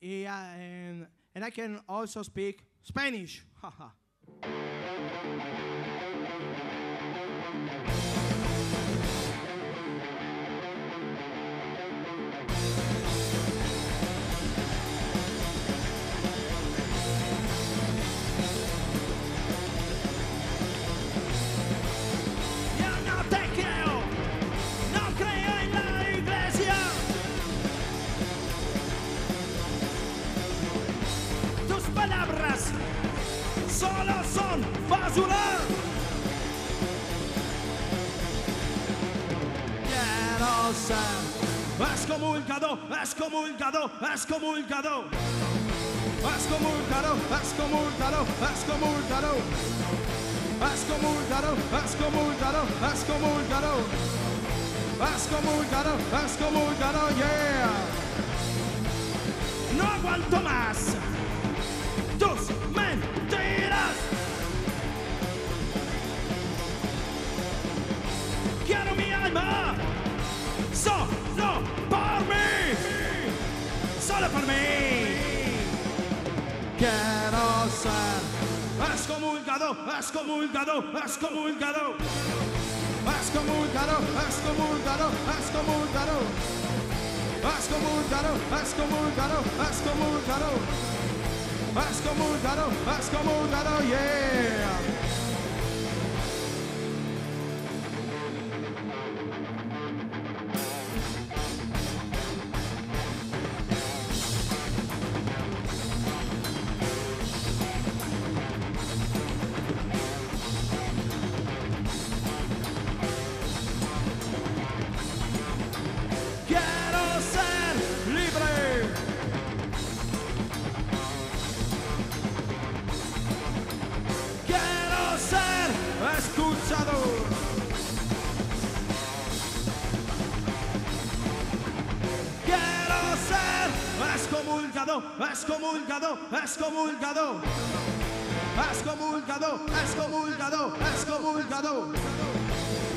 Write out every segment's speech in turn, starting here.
y, uh, and, and I can also speak Spanish. solo son basura. Quiero ser excomulgado, excomulgado, excomulgado. Excomulgado, excomulgado, excomulgado. Excomulgado, excomulgado, excomulgado. Excomulgado, excomulgado, yeah. No aguanto más Solo por mí. Quiero ser excomulgado, excomulgado, excomulgado. Excomulgado, excomulgado, excomulgado. Excomulgado, excomulgado, excomulgado. Excomulgado, excomulgado, yeah. Excomulgado, excomulgado, excomulgado. Excomulgado, excomulgado, excomulgado.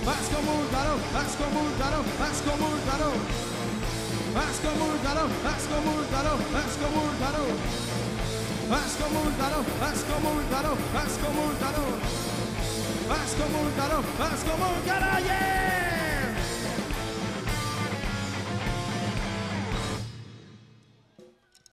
Excomulgado, excomulgado, excomulgado. Excomulgado, excomulgado, excomulgado. Excomulgado, excomulgado, excomulgado. Excomulgado, excomulgado, yeah!